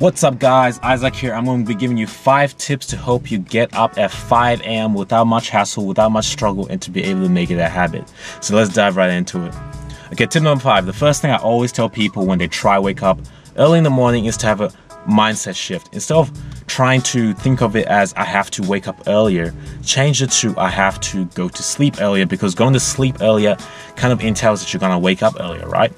What's up guys, Isaac here. I'm going to be giving you 5 tips to help you get up at 5 a.m. without much hassle, without much struggle, and to be able to make it a habit. So let's dive right into it. Okay, tip number 5. The first thing I always tell people when they try wake up early in the morning is to have a mindset shift. Instead of trying to think of it as I have to wake up earlier, change it to I have to go to sleep earlier because going to sleep earlier kind of entails that you're going to wake up earlier, right?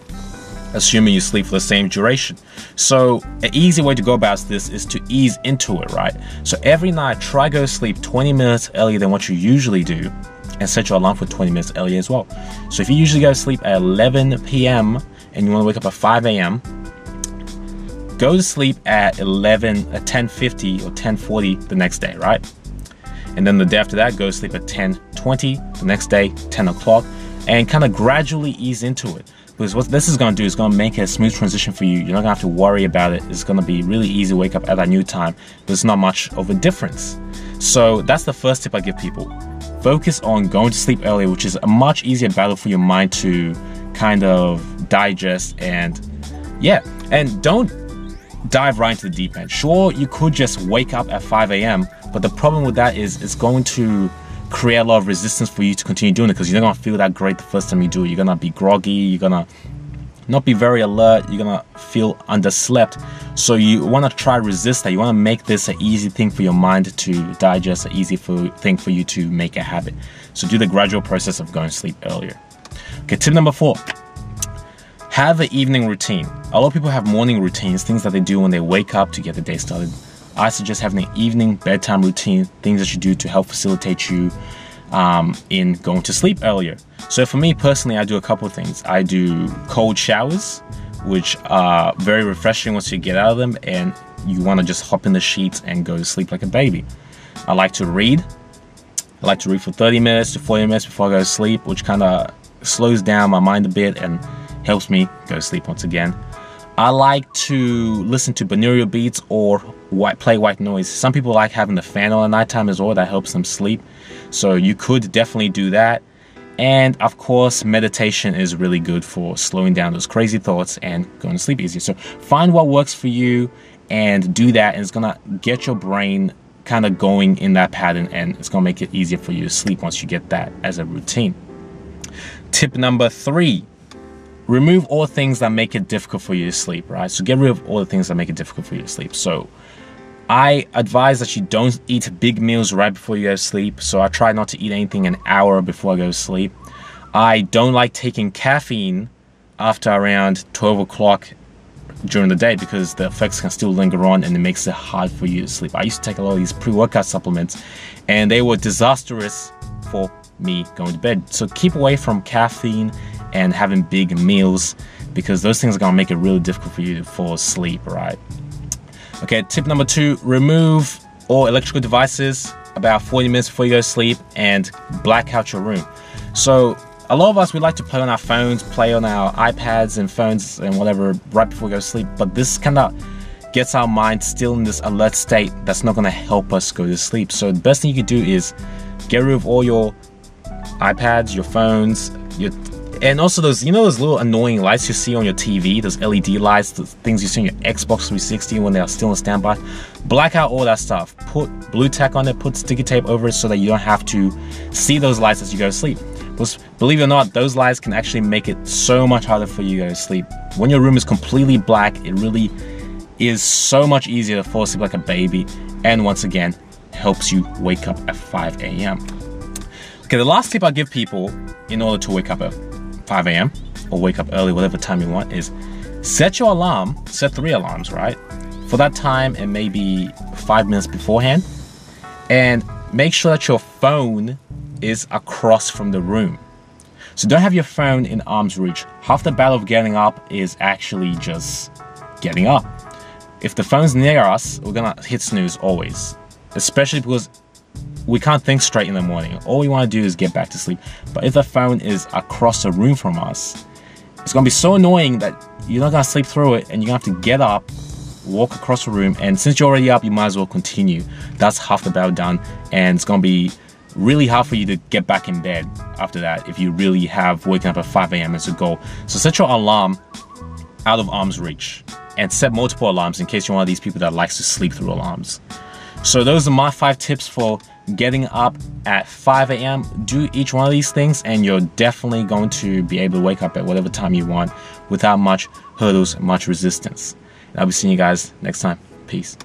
Assuming you sleep for the same duration. So an easy way to go about this is to ease into it, right? So every night try go to sleep 20 minutes earlier than what you usually do and set your alarm for 20 minutes earlier as well. So if you usually go to sleep at 11 p.m. and you want to wake up at 5 a.m., go to sleep at 11 uh, at 10:50 or 10:40 the next day, right? And then the day after that, go to sleep at 10:20 the next day, 10 o'clock, and kind of gradually ease into it. Because what this is going to do is going to make a smooth transition for you. You're not going to have to worry about it. It's going to be really easy to wake up at that new time. There's not much of a difference. So that's the first tip I give people. Focus on going to sleep early, which is a much easier battle for your mind to kind of digest and yeah. And don't dive right into the deep end. Sure, you could just wake up at 5 a.m., but the problem with that is it's going to create a lot of resistance for you to continue doing it because you're not gonna feel that great the first time you do it. You're gonna be groggy, you're gonna not be very alert, you're gonna feel underslept. So you wanna try resist that. You wanna make this an easy thing for your mind to digest, an easy for, thing for you to make a habit. So do the gradual process of going to sleep earlier. Okay, tip number four. Have an evening routine. A lot of people have morning routines, things that they do when they wake up to get the day started. I suggest having an evening bedtime routine, things that you do to help facilitate you um, in going to sleep earlier. So for me personally, I do a couple of things. I do cold showers, which are very refreshing once you get out of them and you want to just hop in the sheets and go to sleep like a baby. I like to read. I like to read for 30 minutes to 40 minutes before I go to sleep, which kind of slows down my mind a bit and helps me go to sleep once again. I like to listen to binaural beats or white play white noise. Some people like having the fan on at nighttime as well. That helps them sleep. So you could definitely do that. And of course, meditation is really good for slowing down those crazy thoughts and going to sleep easier. So find what works for you and do that. And it's gonna get your brain kind of going in that pattern and it's gonna make it easier for you to sleep once you get that as a routine. Tip number three remove all things that make it difficult for you to sleep, right? So get rid of all the things that make it difficult for you to sleep. So I advise that you don't eat big meals right before you go to sleep. So I try not to eat anything an hour before I go to sleep. I don't like taking caffeine after around 12 o'clock during the day because the effects can still linger on and it makes it hard for you to sleep. I used to take a lot of these pre-workout supplements and they were disastrous for me going to bed. So keep away from caffeine and having big meals because those things are gonna make it really difficult for you to fall asleep, right? Okay, tip number two, remove all electrical devices about 40 minutes before you go to sleep and black out your room. So a lot of us, we like to play on our phones, play on our iPads and phones and whatever right before we go to sleep, but this kind of gets our mind still in this alert state that's not gonna help us go to sleep. So the best thing you can do is get rid of all your iPads, your phones, your and also those, you know, those little annoying lights you see on your TV, those LED lights, the things you see on your Xbox 360 when they are still on standby. Black out all that stuff. Put Blu Tack on it, put sticky tape over it so that you don't have to see those lights as you go to sleep. Because believe it or not, those lights can actually make it so much harder for you to go to sleep. When your room is completely black, it really is so much easier to fall asleep like a baby. And once again, helps you wake up at 5 a.m. Okay, the last tip I give people in order to wake up at 5 a.m. or wake up early, whatever time you want, is set your alarm, set three alarms, right? For that time and maybe five minutes beforehand. And make sure that your phone is across from the room. So don't have your phone in arm's reach. Half the battle of getting up is actually just getting up. If the phone's near us, we're gonna hit snooze always. Especially because we can't think straight in the morning. All we want to do is get back to sleep. But if the phone is across the room from us, it's going to be so annoying that you're not going to sleep through it and you're going to have to get up, walk across the room. And since you're already up, you might as well continue. That's half the battle done. And it's going to be really hard for you to get back in bed after that if you really have waking up at 5 a.m. as a goal. So set your alarm out of arm's reach. and set multiple alarms in case you're one of these people that likes to sleep through alarms. So those are my five tips for getting up at 5 a.m. Do each one of these things, and you're definitely going to be able to wake up at whatever time you want without much hurdles, much resistance. I'll be seeing you guys next time. Peace.